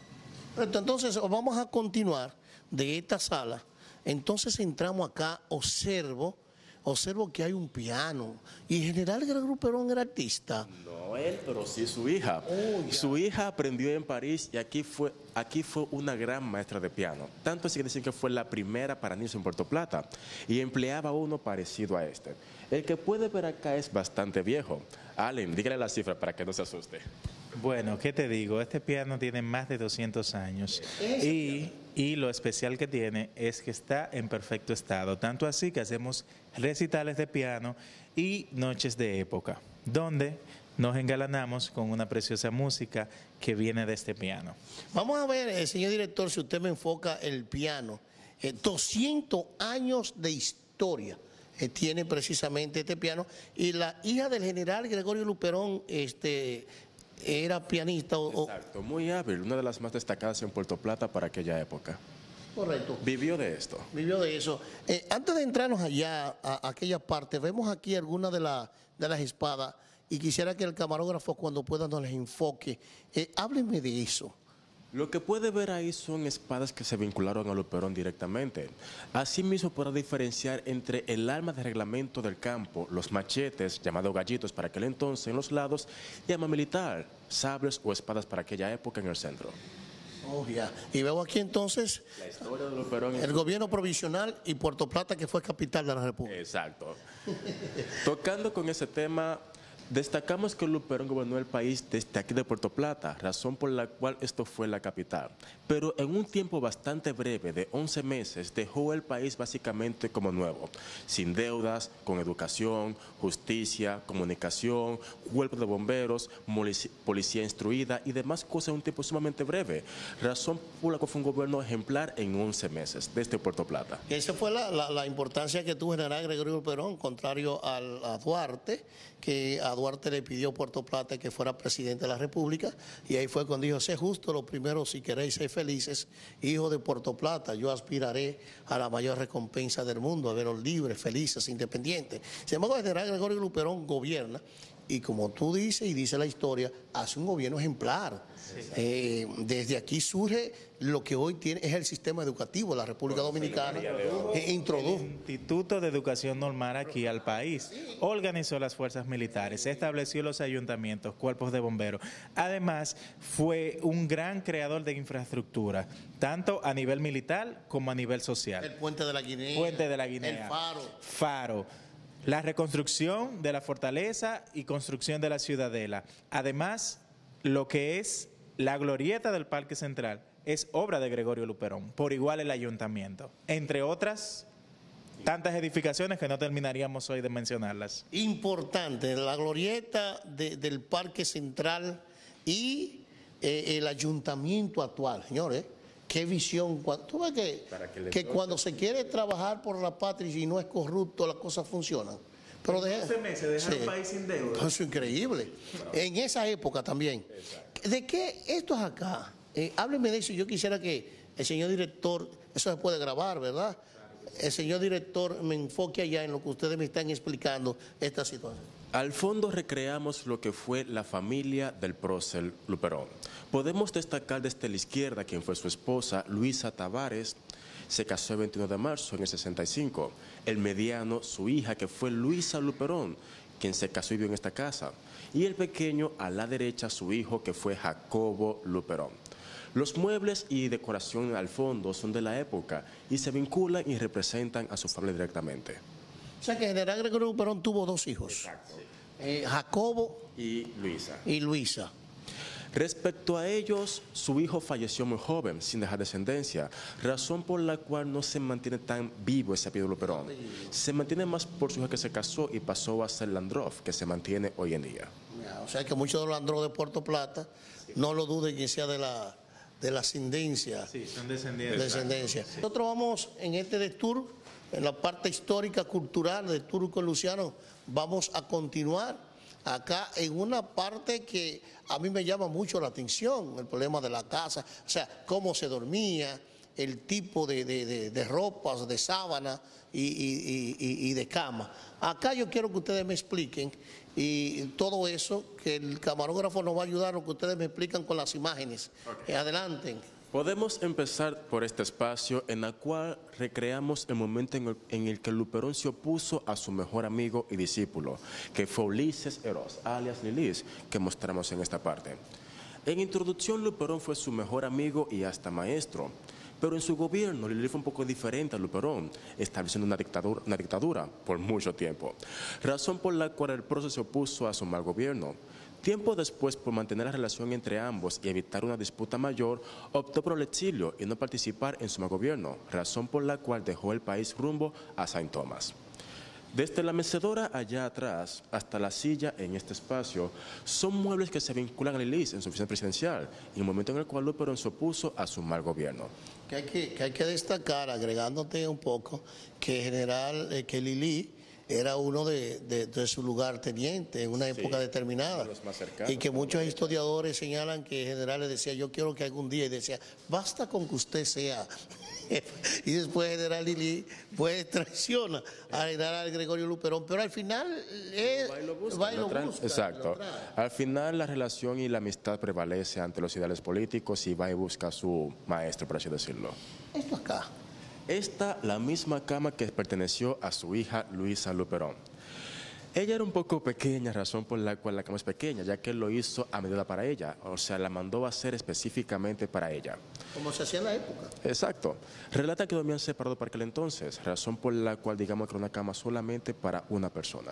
Entonces, vamos a continuar de esta sala. Entonces entramos acá, observo observo que hay un piano. ¿Y General Gregorio Perón era artista? No él, pero sí su hija. Oh, su hija aprendió en París y aquí fue, aquí fue una gran maestra de piano. Tanto así que dicen que fue la primera para niños en Puerto Plata y empleaba uno parecido a este. El que puede ver acá es bastante viejo. Allen, dígale la cifra para que no se asuste. Bueno, ¿qué te digo? Este piano tiene más de 200 años y, y, lo especial que tiene es que está en perfecto estado, tanto así que hacemos recitales de piano y noches de época, donde nos engalanamos con una preciosa música que viene de este piano. Vamos a ver, eh, señor director, si usted me enfoca el piano. 200 eh, años de historia eh, tiene precisamente este piano y la hija del general Gregorio Luperón este, era pianista. Exacto, muy hábil, una de las más destacadas en Puerto Plata para aquella época. Correcto. Vivió de esto. Vivió de eso. Eh, antes de entrarnos allá, a, aquella parte, vemos aquí algunas de, de las espadas y quisiera que el camarógrafo cuando pueda nos les enfoque. Eh, háblenme de eso. Lo que puede ver ahí son espadas que se vincularon a Luperón directamente. Asimismo podrá diferenciar entre el arma de reglamento del campo, los machetes, llamados gallitos para aquel entonces en los lados, y arma militar, sables o espadas para aquella época en el centro. Oh, y veo aquí entonces el gobierno provisional y Puerto Plata, que fue capital de la República. Exacto. Tocando con ese tema, Destacamos que Luperón gobernó el país desde aquí de Puerto Plata, razón por la cual esto fue la capital. Pero en un tiempo bastante breve, de 11 meses, dejó el país básicamente como nuevo, sin deudas, con educación, justicia, comunicación, cuerpo de bomberos, policía instruida y demás cosas en un tiempo sumamente breve. Razón por la cual fue un gobierno ejemplar en 11 meses, desde Puerto Plata. Esa fue la, importancia que tuvo general Gregorio Perón, contrario al, a Duarte, que a Duarte le pidió Puerto Plata que fuera presidente de la República y ahí fue cuando dijo, sé justo lo primero si queréis ser felices, hijo de Puerto Plata, yo aspiraré a la mayor recompensa del mundo, a veros libres, felices, independientes. Sin embargo, el general Gregorio Luperón gobierna y como tú dices y dice la historia, hace un gobierno ejemplar. Eh, desde aquí surge lo que hoy tiene es el sistema educativo de la República Dominicana. E introdujo. El Instituto de Educación Normal aquí al país. Organizó las fuerzas militares, estableció los ayuntamientos, cuerpos de bomberos. Además, fue un gran creador de infraestructura, tanto a nivel militar como a nivel social. El puente de la Guinea. Puente de la Guinea. El faro. Faro la reconstrucción de la fortaleza y construcción de la ciudadela. Además, lo que es la glorieta del Parque Central es obra de Gregorio Luperón, por igual el ayuntamiento, entre otras tantas edificaciones que no terminaríamos hoy de mencionarlas. Importante, la glorieta del Parque Central y eh, el ayuntamiento actual, señores qué visión. Tú ves que, que, cuando se quiere trabajar por la patria y no es corrupto, las cosas funcionan. Pero de, meses dejar un país sin deuda. Eso es increíble. En esa época también. ¿De qué esto es acá? Eh, hábleme de eso. Yo quisiera que el señor director, eso se puede grabar, ¿verdad? El señor director me enfoque allá en lo que ustedes me están explicando esta situación. Al fondo recreamos lo que fue la familia del prócer Luperón. Podemos destacar desde la izquierda quien fue su esposa, Luisa Tavares, se casó el 21 de marzo en el 65. El mediano, su hija, que fue Luisa Luperón, quien se casó y vivió en esta casa. Y el pequeño, a la derecha, su hijo, que fue Jacobo Luperón. Los muebles y decoración al fondo son de la época y se vinculan y representan a su familia directamente. O sea que el general Gregorio Perón tuvo dos hijos, eh, Jacobo Y Luisa. y Luisa. Respecto a ellos, su hijo falleció muy joven, sin dejar descendencia, razón por la cual no se mantiene tan vivo ese apellido Luperón. Se mantiene más por su hija que se casó y pasó a ser Landrov, que se mantiene hoy en día. Ya, O sea que muchos de los andros de Puerto Plata, no lo duden que sea de la, de la ascendencia. Sí, son descendientes. descendencia. Nosotros vamos en este de tour, en la parte histórica, cultural de Tour con Luciano, vamos a continuar acá en una parte que a mí me llama mucho la atención, el problema de la casa, o sea, cómo se dormía, el tipo de, de- de- de ropas, de sábana y, y- y- y de cama. Acá yo quiero que ustedes me expliquen y todo eso, que el camarógrafo nos va a ayudar, lo que ustedes me explican con las imágenes. Eh, Adelanten. Podemos empezar por este espacio en el cual recreamos el momento en el, en el que Luperón se opuso a su mejor amigo y discípulo, que fue Ulises Eros, alias Lilis, que mostramos en esta parte. En introducción, Luperón fue su mejor amigo y hasta maestro. Pero en su gobierno, Lilis fue un poco diferente a Luperón, estableciendo una dictadura, una dictadura por mucho tiempo. Razón por la cual el proceso se opuso a su mal gobierno. Tiempo después, por mantener la relación entre ambos y evitar una disputa mayor, optó por el exilio y no participar en su gobierno, razón por la cual dejó el país rumbo a Saint Thomas. Desde la mecedora allá atrás hasta la silla en este espacio son muebles que se vinculan a Lilis en su oficina presidencial y el momento en el cual Luperón se opuso a su mal gobierno. Que hay que, que hay que destacar, agregándote un poco, que general, eh, que Lili era uno de, de- de su lugar teniente en una época determinada. de los más cercanos, y que muchos historiadores señalan que el general le decía, yo quiero que algún día, y decía, basta con que usted sea. *laughs* y después el general Lili, pues traiciona al general Gregorio Luperón, pero al final eh, va y lo busca. Lo Exacto. Al final la relación y la amistad prevalece ante los ideales políticos y va y busca a su maestro, por así decirlo. Esto acá. Esta, la misma cama que perteneció a su hija Luisa Luperón. Ella era un poco pequeña, razón por la cual la cama es pequeña, ya que lo hizo a medida para ella, o sea, la mandó a hacer específicamente para ella. Como se hacía en la época. Exacto. Relata que dormían separados para aquel entonces, razón por la cual digamos que era una cama solamente para una persona.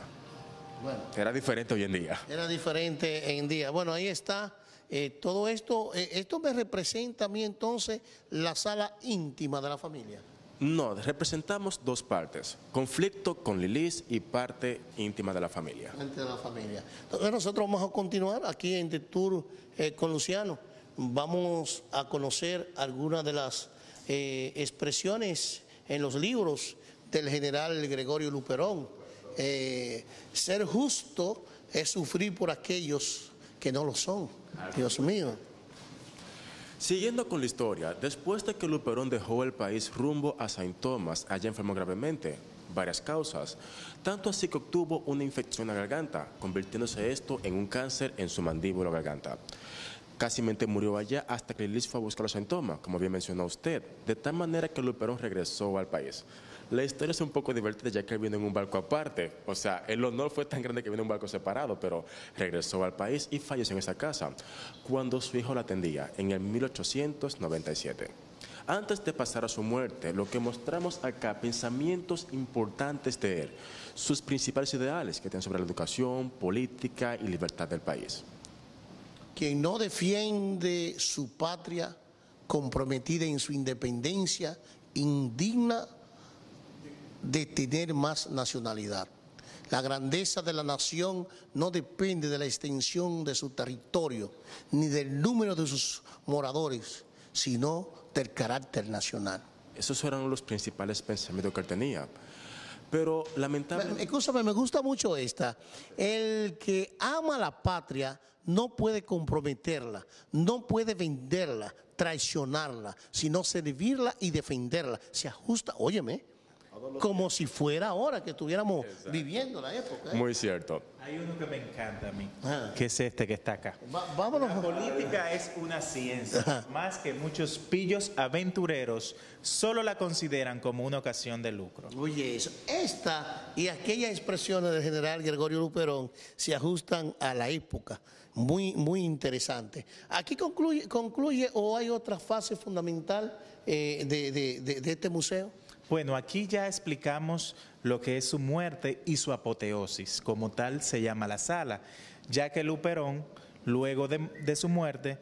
Bueno. Era diferente hoy en día. Era diferente en día. Bueno, ahí está. eh, todo esto, eh, esto me representa a mí entonces la sala íntima de la familia. No, representamos dos partes, conflicto con Lilis y parte íntima de la familia. Entre la familia. Entonces nosotros vamos a continuar aquí en The Tour eh, con Luciano. Vamos a conocer algunas de las eh, expresiones en los libros del general Gregorio Luperón. Eh, ser justo es sufrir por aquellos que no lo son. Dios mío. Siguiendo con la historia, después de que Luperón dejó el país rumbo a Saint Thomas, allá enfermó gravemente, varias causas, tanto así que obtuvo una infección en la garganta, convirtiéndose esto en un cáncer en su mandíbula o garganta. Casi murió allá hasta que Lilis fue a buscar a Saint Thomas, como bien mencionó usted, de tal manera que Luperón regresó al país. La historia es un poco divertida ya que él vino en un barco aparte, o sea, el honor fue tan grande que vino en un barco separado, pero regresó al país y falleció en esa casa, cuando su hijo la atendía, en el 1897. Antes de pasar a su muerte, lo que mostramos acá, pensamientos importantes de él, sus principales ideales que tienen sobre la educación, política y libertad del país. Quien no defiende su patria comprometida en su independencia, indigna de tener más nacionalidad. La grandeza de la nación no depende de la extensión de su territorio ni del número de sus moradores, sino del carácter nacional. Esos eran los principales pensamientos que él tenía. Pero lamentablemente... Escúchame, me gusta mucho esta. El que ama la patria no puede comprometerla, no puede venderla, traicionarla, sino servirla y defenderla. Se ajusta, óyeme, como si fuera ahora que estuviéramos viviendo la época. ¿eh? Muy cierto. Hay uno que me encanta a mí, Ah. que es este que está acá. Va- vámonos. La política es una ciencia, más que muchos pillos aventureros solo la consideran como una ocasión de lucro. Oye, eso. Esta y aquellas expresiones del general Gregorio Luperón se ajustan a la época. Muy, muy interesante. Aquí concluye, concluye o hay otra fase fundamental eh, de, de- de- de este museo. Bueno, aquí ya explicamos lo que es su muerte y su apoteosis, como tal se llama la sala, ya que Luperón, luego de, su muerte,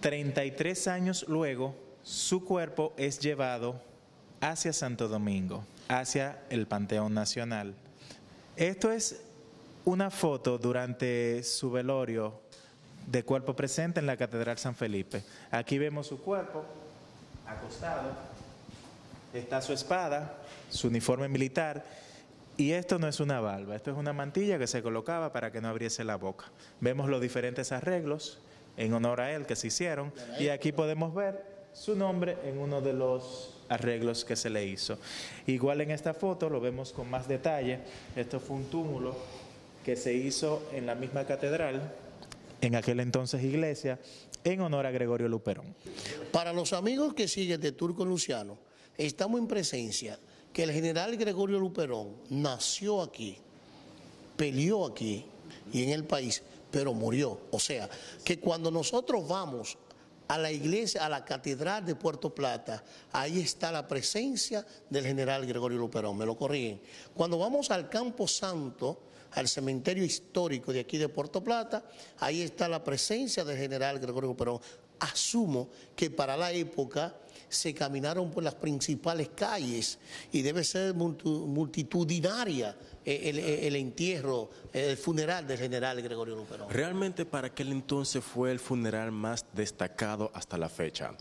33 años luego, su cuerpo es llevado hacia Santo Domingo, hacia el Panteón Nacional. Esto es una foto durante su velorio de cuerpo presente en la Catedral San Felipe. Aquí vemos su cuerpo acostado, está su espada, su uniforme militar, y esto no es una barba, esto es una mantilla que se colocaba para que no abriese la boca. Vemos los diferentes arreglos en honor a él que se hicieron, y aquí podemos ver su nombre en uno de los arreglos que se le hizo. Igual en esta foto lo vemos con más detalle, esto fue un túmulo que se hizo en la misma catedral, en aquel entonces iglesia, en honor a Gregorio Luperón. Para los amigos que siguen de Turco Luciano, estamos en presencia que el general Gregorio Luperón nació aquí, peleó aquí y en el país, pero murió. O sea, que cuando nosotros vamos a la iglesia, a la catedral de Puerto Plata, ahí está la presencia del general Gregorio Luperón, me lo corrigen. Cuando vamos al Campo Santo, al cementerio histórico de aquí de Puerto Plata, ahí está la presencia del general Gregorio Luperón. Asumo que para la época se caminaron por las principales calles y debe ser multitudinaria eh, el- el entierro, el funeral del general Gregorio Luperón. Realmente para aquel entonces fue el funeral más destacado hasta la fecha.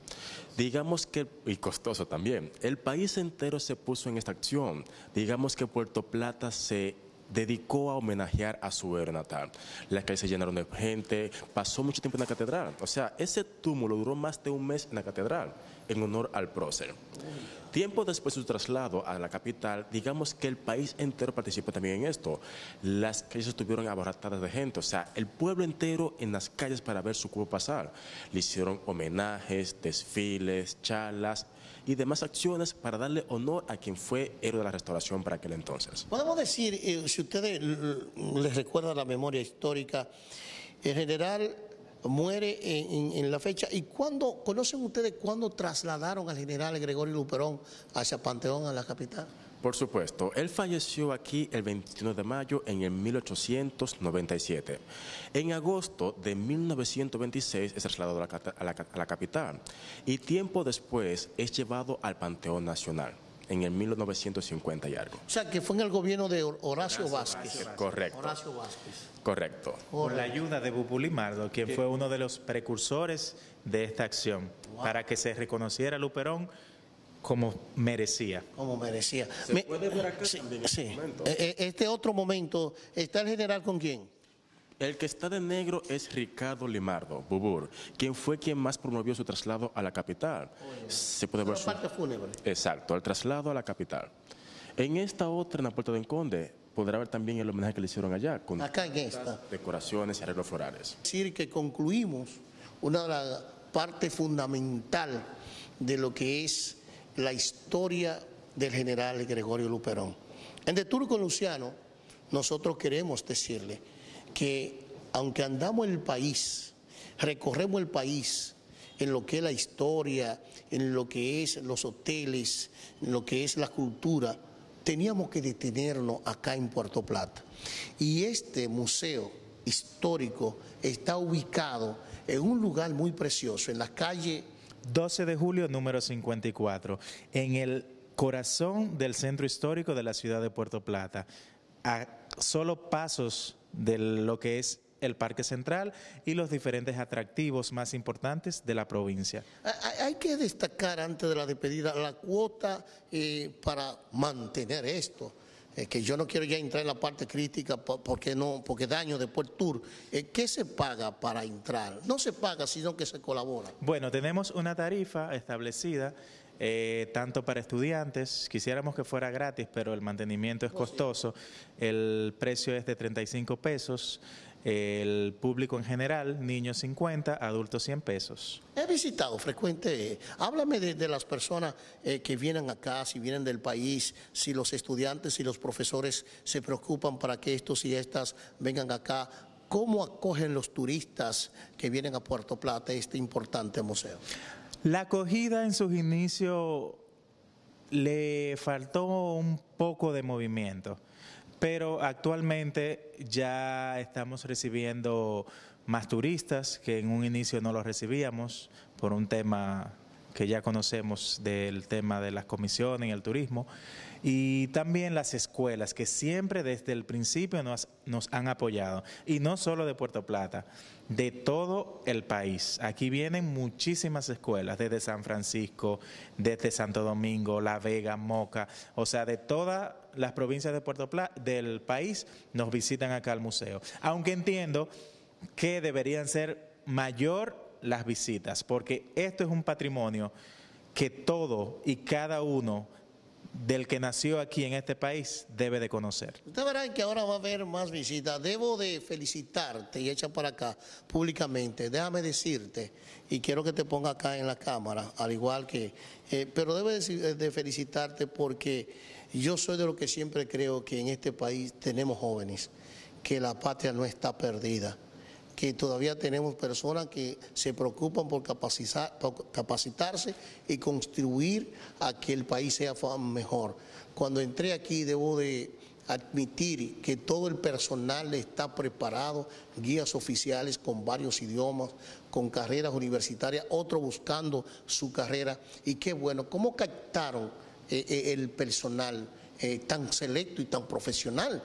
Digamos que, y costoso también, el país entero se puso en esta acción. Digamos que Puerto Plata se dedicó a homenajear a su héroe natal. Las calles se llenaron de gente, pasó mucho tiempo en la catedral. O sea, ese túmulo duró más de un mes en la catedral en honor al prócer. Tiempo después de su traslado a la capital, digamos que el país entero participó también en esto. Las calles estuvieron abarrotadas de gente, o sea, el pueblo entero en las calles para ver su cuerpo pasar. Le hicieron homenajes, desfiles, charlas y demás acciones para darle honor a quien fue héroe de la restauración para aquel entonces. Podemos decir, eh, si ustedes les recuerda la memoria histórica, el general muere en- en la fecha. ¿Y cuándo, conocen ustedes cuándo trasladaron al general Gregorio Luperón hacia Panteón, a la capital? Por supuesto, él falleció aquí el 21 de mayo en el 1897. En agosto de 1926 es trasladado a la, cata- a la ca- a la capital y tiempo después es llevado al Panteón Nacional en el 1950 y algo. O sea, que fue en el gobierno de Hor- Horacio, Vázquez. Correcto, Horacio Vázquez. correcto. Con la ayuda de Bupulimardo, quien fue uno de los precursores de esta acción, para que se reconociera a Luperón como merecía. Como merecía. Se Me- puede ver acá sí, también sí. este momento. Eh, eh, Este otro momento, ¿está el general con quién? El que está de negro es Ricardo Limardo, Bubur, quien fue quien más promovió su traslado a la capital. Se puede ver La su... parte fúnebre. Exacto, el traslado a la capital. En esta otra, en la Puerta del Conde, podrá ver también el homenaje que le hicieron allá, con Acá en esta. decoraciones y arreglos florales. decir que concluimos una de las partes fundamental de lo que es la historia del general Gregorio Luperón. En De Turco Luciano, nosotros queremos decirle que aunque andamos el país, recorremos el país en lo que es la historia, en lo que es los hoteles, en lo que es la cultura, teníamos que detenernos acá en Puerto Plata. Y este museo histórico está ubicado en un lugar muy precioso, en la calle 12 de julio, número 54, en el corazón del centro histórico de la ciudad de Puerto Plata, a solo pasos de lo que es el Parque Central y los diferentes atractivos más importantes de la provincia. Hay- que destacar antes de la despedida la cuota eh, para mantener esto. Eh, que yo no quiero ya entrar en la parte crítica po- porque no, porque daño después tour. Eh, ¿Qué se paga para entrar? No se paga, sino que se colabora. Bueno, tenemos una tarifa establecida eh, tanto para estudiantes, quisiéramos que fuera gratis, pero el mantenimiento es costoso, el precio es de 35 pesos, el público en general, niños 50, adultos 100 pesos. He visitado frecuente, háblame de, las personas eh, que vienen acá, si vienen del país, si los estudiantes y los profesores se preocupan para que estos y estas vengan acá. ¿Cómo acogen los turistas que vienen a Puerto Plata este importante museo? La acogida en sus inicios le faltó un poco de movimiento pero actualmente ya estamos recibiendo más turistas que en un inicio no los recibíamos por un tema que ya conocemos del tema de las comisiones y el turismo, y también las escuelas que siempre desde el principio nos, han apoyado, y no solo de Puerto Plata, de todo el país. Aquí vienen muchísimas escuelas, desde San Francisco, desde Santo Domingo, La Vega, Moca, o sea, de todas las provincias de Puerto Plata, del país, nos visitan acá al museo. Aunque entiendo que deberían ser mayor las visitas, porque esto es un patrimonio que todo y cada uno del que nació aquí en este país debe de conocer. Usted verá que ahora va a haber más visitas. Debo de felicitarte y echa para acá públicamente. Déjame decirte, y quiero que te ponga acá en la cámara, al igual que, eh, pero debo de felicitarte porque yo soy de lo que siempre creo que en este país tenemos jóvenes, que la patria no está perdida que todavía tenemos personas que se preocupan por, capacitarse y construir a que el país sea mejor. Cuando entré aquí debo de admitir que todo el personal está preparado, guías oficiales con varios idiomas, con carreras universitarias, otros buscando su carrera. Y qué bueno, ¿cómo captaron eh, eh, el personal eh, tan selecto y tan profesional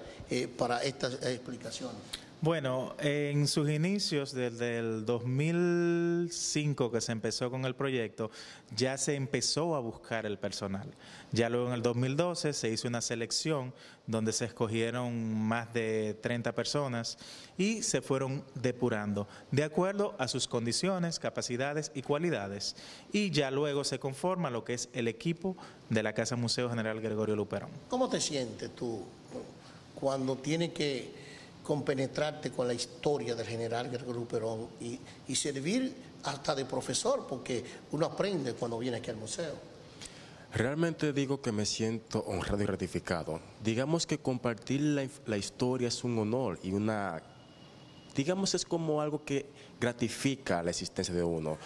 para estas explicaciones? Bueno, en sus inicios, desde el 2005 que se empezó con el proyecto, ya se empezó a buscar el personal. Ya luego en el 2012 se hizo una selección donde se escogieron más de 30 personas y se fueron depurando de acuerdo a sus condiciones, capacidades y cualidades. Y ya luego se conforma lo que es el equipo de la Casa Museo General Gregorio Luperón. ¿Cómo te sientes tú cuando tiene que compenetrarte con la historia del general Gregorio Perón y, y servir hasta de profesor, porque uno aprende cuando viene aquí al museo. Realmente digo que me siento honrado y gratificado. Digamos que compartir la, la, historia es un honor y una, digamos, es como algo que gratifica la existencia de uno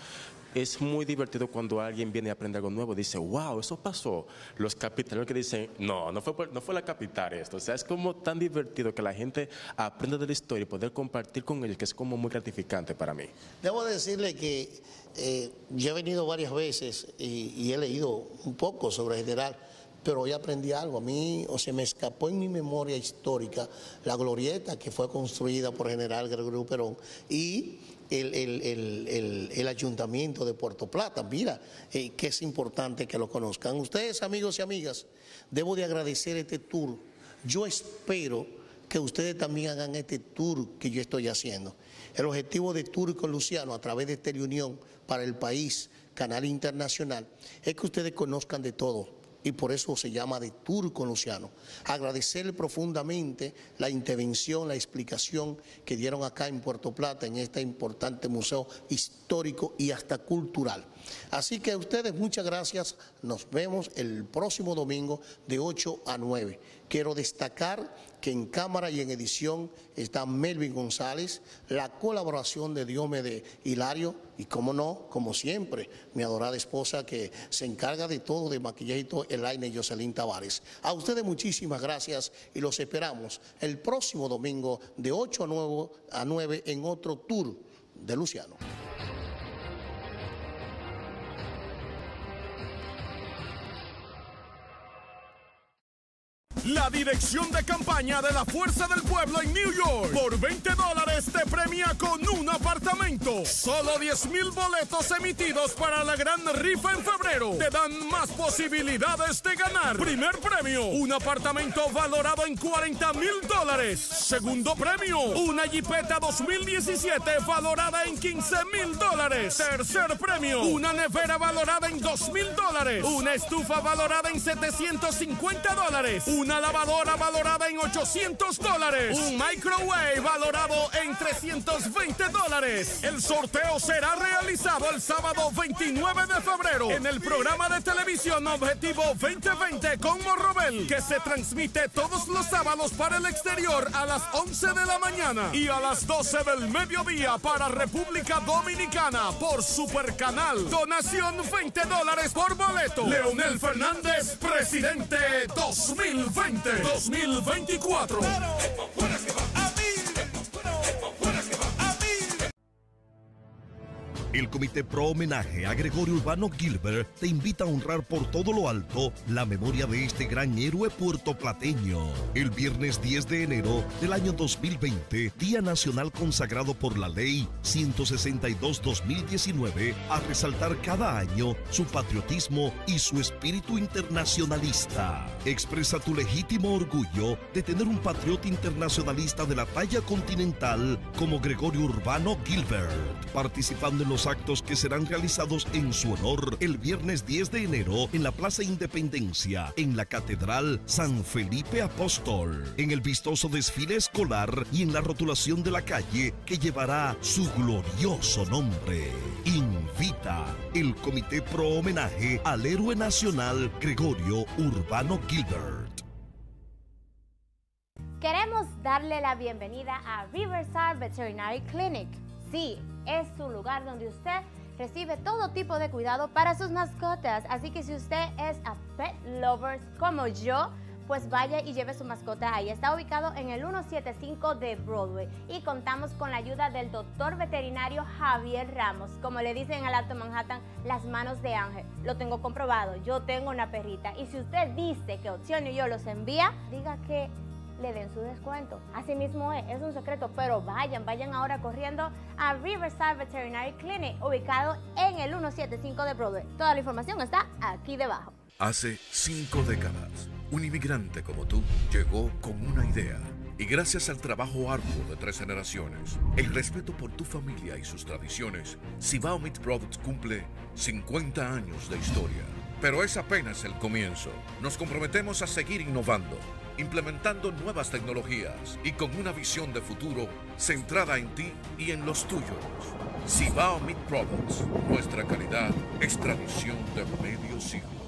es muy divertido cuando alguien viene a aprender algo nuevo, dice, wow, eso pasó. Los capitales que dicen, no, no fue, no fue la capital esto. O sea, es como tan divertido que la gente aprenda de la historia y poder compartir con ellos, que es como muy gratificante para mí. Debo decirle que eh, yo he venido varias veces y, he leído un poco sobre general pero hoy aprendí algo. A mí, o se me escapó en mi memoria histórica la glorieta que fue construida por general Gregorio Perón y el, ayuntamiento de Puerto Plata. Mira, eh, que es importante que lo conozcan. Ustedes, amigos y amigas, debo de agradecer este tour. Yo espero que ustedes también hagan este tour que yo estoy haciendo. El objetivo de Tour con Luciano a través de esta reunión para el país, canal internacional, es que ustedes conozcan de todo y por eso se llama de Turco Luciano. Agradecerle profundamente la intervención, la explicación que dieron acá en Puerto Plata, en este importante museo histórico y hasta cultural. Así que a ustedes muchas gracias, nos vemos el próximo domingo de 8 a 9. Quiero destacar que en cámara y en edición está Melvin González, la colaboración de Diome Hilario y, como no, como siempre, mi adorada esposa que se encarga de todo, de maquillaje y todo, Elaine Jocelyn Tavares. A ustedes muchísimas gracias y los esperamos el próximo domingo de 8 a 9, a 9 en otro tour de Luciano. La dirección de campaña de la Fuerza del Pueblo en New York. Por 20 dólares te premia con un apartamento. Solo 10 mil boletos emitidos para la gran rifa en febrero te dan más posibilidades de ganar. Primer premio, un apartamento valorado en 40 mil dólares. Segundo premio, una Jeepeta 2017 valorada en 15 mil dólares. Tercer premio, una nevera valorada en 2 mil dólares. Una estufa valorada en 750 dólares. Una lavadora valorada en 800 dólares. Un microwave valorado en 320 dólares. El sorteo será realizado el sábado 29 de febrero en el programa de televisión Objetivo 2020 con Morrobel, que se transmite todos los sábados para el exterior a las 11 de la mañana y a las 12 del mediodía para República Dominicana por Supercanal. Donación 20 dólares por boleto. Leonel Fernández, presidente 2020-2024. El Comité Pro Homenaje a Gregorio Urbano Gilbert te invita a honrar por todo lo alto la memoria de este gran héroe puertoplateño. El viernes 10 de enero del año 2020, Día Nacional consagrado por la Ley 162-2019, a resaltar cada año su patriotismo y su espíritu internacionalista. Expresa tu legítimo orgullo de tener un patriota internacionalista de la talla continental como Gregorio Urbano Gilbert, participando en los actos que serán realizados en su honor el viernes 10 de enero en la Plaza Independencia, en la Catedral San Felipe Apóstol, en el vistoso desfile escolar y en la rotulación de la calle que llevará su glorioso nombre. Invita el Comité Pro Homenaje al héroe nacional Gregorio Urbano Gilbert. Queremos darle la bienvenida a Riverside Veterinary Clinic. Sí, es su lugar donde usted recibe todo tipo de cuidado para sus mascotas. Así que si usted es a pet lovers como yo, pues vaya y lleve su mascota ahí. Está ubicado en el 175 de Broadway y contamos con la ayuda del doctor veterinario Javier Ramos. Como le dicen en el Alto Manhattan, las manos de ángel. Lo tengo comprobado. Yo tengo una perrita. Y si usted dice que Opción y yo los envía, diga que le den su descuento. Así mismo es, es un secreto, pero vayan, vayan ahora corriendo a Riverside Veterinary Clinic, ubicado en el 175 de Broadway. Toda la información está aquí debajo. Hace cinco décadas, un inmigrante como tú llegó con una idea. Y gracias al trabajo arduo de tres generaciones, el respeto por tu familia y sus tradiciones, Cibao Meat Products cumple 50 años de historia. Pero es apenas el comienzo. Nos comprometemos a seguir innovando, implementando nuevas tecnologías y con una visión de futuro centrada en ti y en los tuyos. Cibao Meat Products, nuestra calidad es tradición de medio siglo.